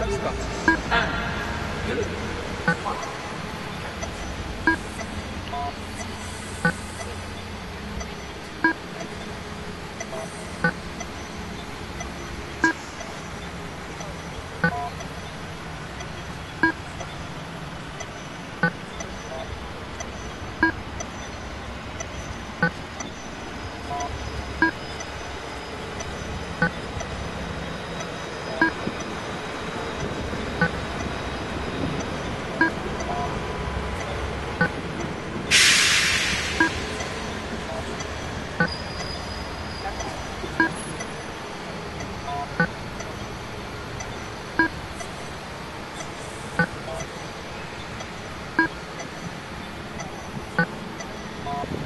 you you